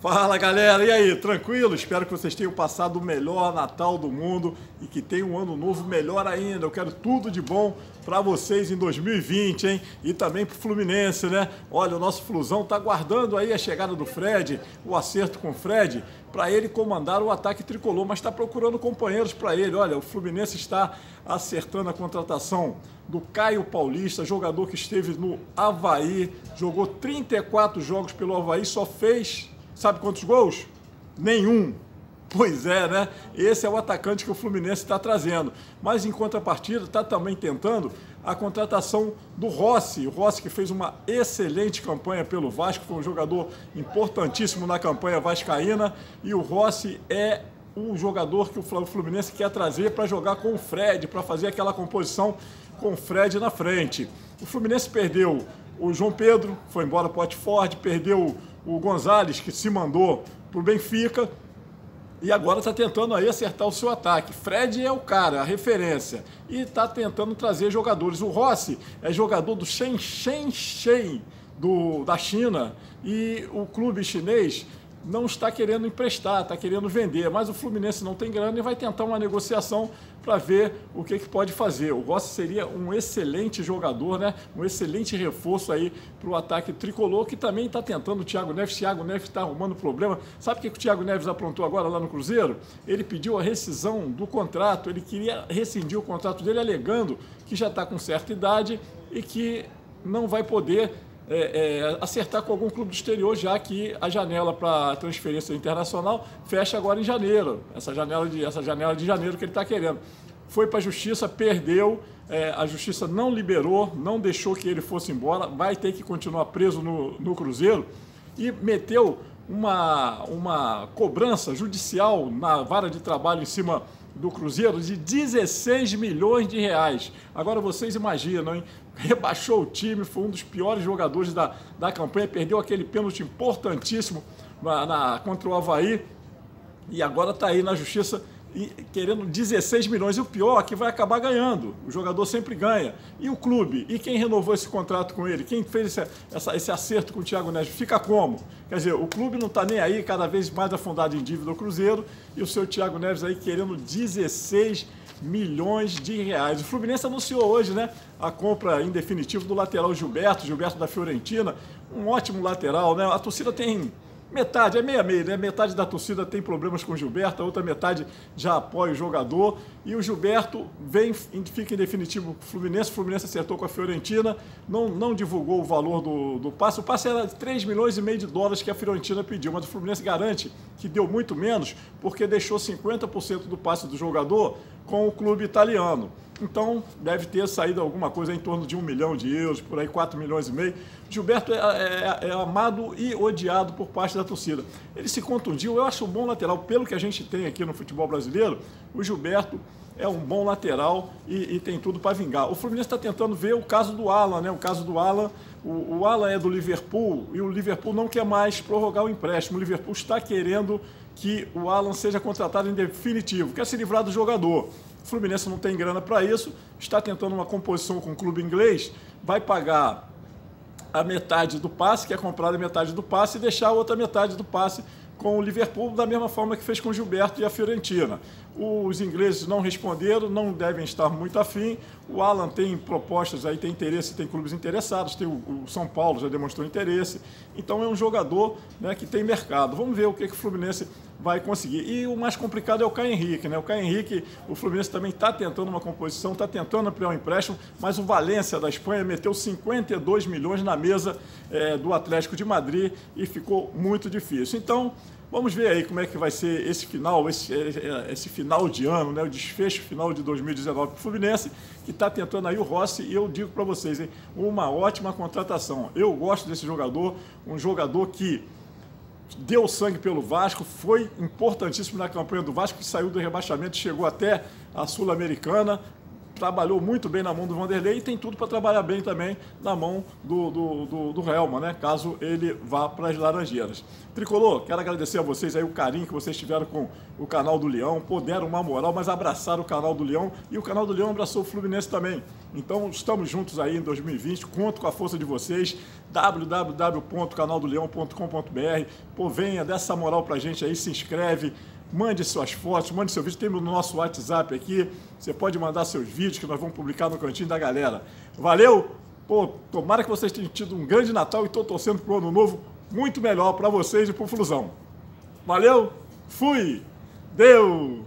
Fala galera, e aí, tranquilo? Espero que vocês tenham passado o melhor Natal do mundo e que tenham um ano novo melhor ainda. Eu quero tudo de bom para vocês em 2020, hein? E também pro Fluminense, né? Olha, o nosso Flusão tá aguardando aí a chegada do Fred, o acerto com o Fred, para ele comandar o ataque tricolor, mas está procurando companheiros para ele. Olha, o Fluminense está acertando a contratação do Caio Paulista, jogador que esteve no Havaí, jogou 34 jogos pelo Havaí, só fez Sabe quantos gols? Nenhum. Pois é, né? Esse é o atacante que o Fluminense está trazendo. Mas em contrapartida, está também tentando a contratação do Rossi. O Rossi que fez uma excelente campanha pelo Vasco, foi um jogador importantíssimo na campanha vascaína. E o Rossi é um jogador que o Fluminense quer trazer para jogar com o Fred, para fazer aquela composição com o Fred na frente. O Fluminense perdeu o João Pedro, foi embora para o Watford, perdeu o Gonzalez, que se mandou para o Benfica, e agora está tentando aí acertar o seu ataque. Fred é o cara, a referência. E está tentando trazer jogadores. O Rossi é jogador do Shenzhen Shen do, da China. E o clube chinês não está querendo emprestar, está querendo vender, mas o Fluminense não tem grana e vai tentar uma negociação para ver o que, que pode fazer. O Rossi seria um excelente jogador, né? um excelente reforço aí para o ataque tricolor, que também está tentando o Thiago Neves. Thiago Neves está arrumando problema. Sabe o que, que o Thiago Neves aprontou agora lá no Cruzeiro? Ele pediu a rescisão do contrato, ele queria rescindir o contrato dele, alegando que já está com certa idade e que não vai poder é, é, acertar com algum clube do exterior, já que a janela para transferência internacional fecha agora em janeiro. Essa janela de, essa janela de janeiro que ele está querendo. Foi para a justiça, perdeu, é, a justiça não liberou, não deixou que ele fosse embora, vai ter que continuar preso no, no Cruzeiro e meteu uma, uma cobrança judicial na vara de trabalho em cima do Cruzeiro de 16 milhões de reais. Agora vocês imaginam, hein? Rebaixou o time, foi um dos piores jogadores da, da campanha, perdeu aquele pênalti importantíssimo na, na contra o Havaí e agora está aí na justiça querendo 16 milhões. E o pior é que vai acabar ganhando. O jogador sempre ganha. E o clube? E quem renovou esse contrato com ele? Quem fez esse, essa, esse acerto com o Thiago Neves? Fica como? Quer dizer, o clube não está nem aí, cada vez mais afundado em dívida do Cruzeiro, e o seu Thiago Neves aí querendo 16 milhões de reais. O Fluminense anunciou hoje, né, a compra em definitivo do lateral Gilberto, Gilberto da Fiorentina, um ótimo lateral, né? A torcida tem Metade, é meia meia, né? Metade da torcida tem problemas com Gilberto, a outra metade já apoia o jogador. E o Gilberto vem, fica em definitivo com o Fluminense. O Fluminense acertou com a Fiorentina, não, não divulgou o valor do, do passe. O passe era 3 milhões e meio de dólares que a Fiorentina pediu, mas o Fluminense garante que deu muito menos, porque deixou 50% do passe do jogador com o clube italiano. Então, deve ter saído alguma coisa em torno de um milhão de euros, por aí 4 milhões e meio. Gilberto é, é, é, amado e odiado por parte da torcida. Ele se contundiu, eu acho um bom lateral. Pelo que a gente tem aqui no futebol brasileiro, o Gilberto é um bom lateral e, e tem tudo para vingar. O Fluminense está tentando ver o caso do Alan, né? O caso do Alan. O, o Alan é do Liverpool e o Liverpool não quer mais prorrogar o empréstimo. O Liverpool está querendo que o Alan seja contratado em definitivo, quer se livrar do jogador. O Fluminense não tem grana para isso, está tentando uma composição com o clube inglês, vai pagar a metade do passe, quer comprar a metade do passe e deixar a outra metade do passe com o Liverpool, da mesma forma que fez com o Gilberto e a Fiorentina. Os ingleses não responderam, não devem estar muito afim. O Alan tem propostas aí, tem interesse, tem clubes interessados, tem o, o São Paulo já demonstrou interesse. Então é um jogador né, que tem mercado. Vamos ver o que, que o Fluminense vai conseguir. E o mais complicado é o Caio Henrique, né? O Caio Henrique, o Fluminense também está tentando uma composição, está tentando ampliar o um empréstimo, mas o Valência da Espanha meteu 52 milhões na mesa é, do Atlético de Madrid e ficou muito difícil. Então, vamos ver aí como é que vai ser esse final, esse, é, esse final de ano, né? O desfecho final de 2019 para o Fluminense, que está tentando aí o Rossi, e eu digo para vocês, hein? uma ótima contratação. Eu gosto desse jogador, um jogador que deu sangue pelo Vasco, foi importantíssimo na campanha do Vasco, que saiu do rebaixamento, chegou até a Sul-Americana, trabalhou muito bem na mão do Vanderlei e tem tudo para trabalhar bem também na mão do, do, do, do Helma, né? Caso ele vá para as Laranjeiras. Tricolor, quero agradecer a vocês aí o carinho que vocês tiveram com o canal do Leão, puderam uma moral, mas abraçaram o canal do Leão e o canal do Leão abraçou o Fluminense também. Então estamos juntos aí em 2020, conto com a força de vocês, www.canaldoleão.com.br. Pô, venha, dessa essa moral pra gente aí, se inscreve, mande suas fotos, mande seu vídeo, tem no nosso WhatsApp aqui, você pode mandar seus vídeos que nós vamos publicar no cantinho da galera. Valeu? Pô, tomara que vocês tenham tido um grande Natal e estou torcendo para o ano novo muito melhor para vocês e para o Flusão. Valeu? Fui! Deu!